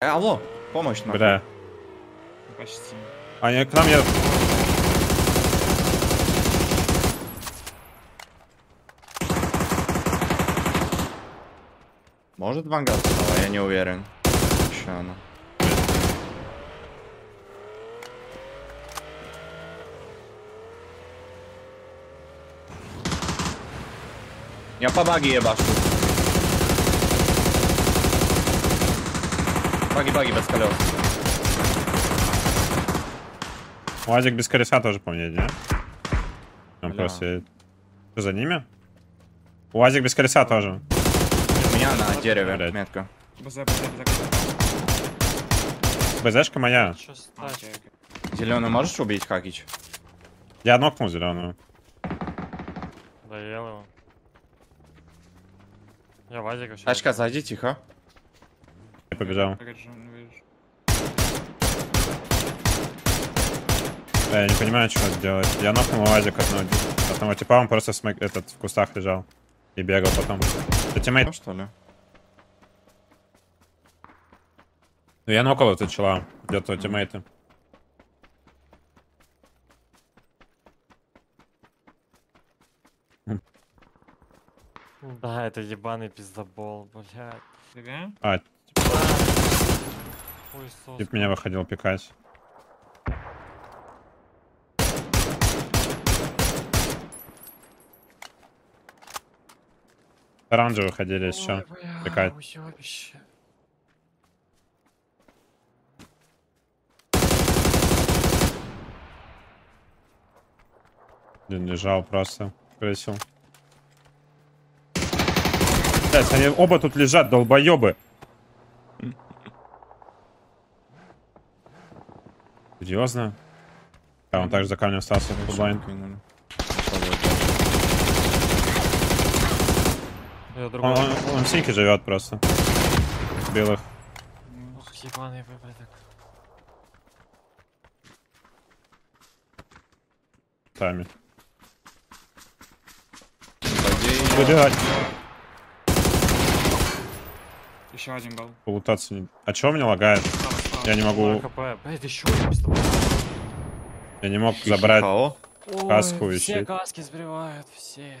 Э, алло, помощь нахуй. Бля. Почти. Они к нам едут. Может вангар снова, я не уверен. Еще она. Я по баги ебашу. Баги, баги без колес. Уазик без колеса тоже по мне, едет, не? Он Бля. просто едет. Что, за ними? Уазик без колеса тоже. У меня на дереве Блядь. метка. БЗ, БЗ, БЗ. БЗшка моя. Зеленый можешь убить, Хакич? Я нокнул зеленую. Доел его. Я Вазика сейчас. Тачка, зайди тихо. Я побежал. Видишь. Бля, я не понимаю, что делать. Я нокнул Уазик одного, одного типа, он просто смог, этот, в кустах лежал. И бегал потом. Это тиммейт. Ну, что ли? Ну я нокал этого чела. Где-то тиммейты. Да, это ебаный пиздобол, блядь. А, Тип меня выходил пикать. Оранжи выходили еще. пикать. Уёбище. Блин, лежал просто. Крысил. Блять, они оба тут лежат, долбоебы. Серьезно? Да, он также за камнем остался. Я Он, он, он в синьке живет просто. Белых. Ох, ебаный выпадок. Тами. Блять, Еще один был. полутаться не... А чё меня лагает? Справа. Я не могу... Я не мог забрать... Каску и Все каски сбривают, все.